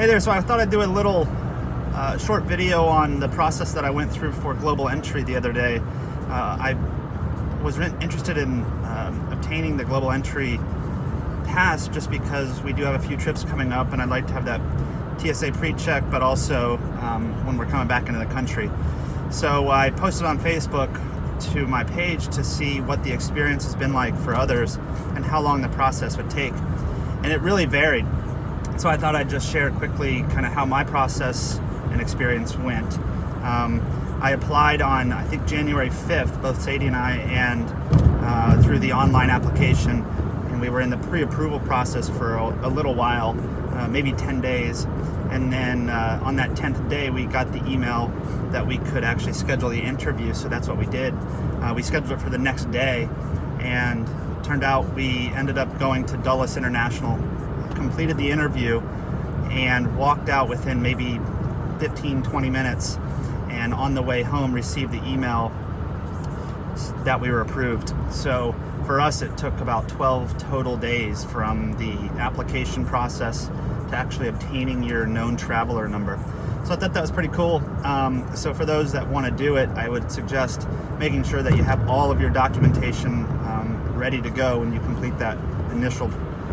Hey there, so I thought I'd do a little uh, short video on the process that I went through for global entry the other day. Uh, I was interested in um, obtaining the global entry pass just because we do have a few trips coming up and I'd like to have that TSA pre-check, but also um, when we're coming back into the country. So I posted on Facebook to my page to see what the experience has been like for others and how long the process would take. And it really varied. So I thought I'd just share quickly kind of how my process and experience went. Um, I applied on, I think, January 5th, both Sadie and I, and uh, through the online application. And we were in the pre approval process for a, a little while, uh, maybe 10 days. And then uh, on that 10th day, we got the email that we could actually schedule the interview. So that's what we did. Uh, we scheduled it for the next day. And turned out we ended up going to Dulles International completed the interview and walked out within maybe 15, 20 minutes and on the way home received the email that we were approved. So for us, it took about 12 total days from the application process to actually obtaining your known traveler number. So I thought that was pretty cool. Um, so for those that want to do it, I would suggest making sure that you have all of your documentation um, ready to go when you complete that initial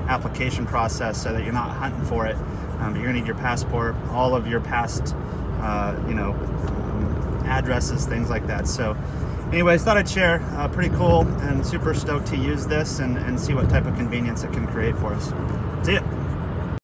application process so that you're not hunting for it. Um, you're gonna need your passport, all of your past, uh, you know, um, addresses, things like that. So anyways, thought I'd share. Uh, pretty cool and super stoked to use this and, and see what type of convenience it can create for us. See ya.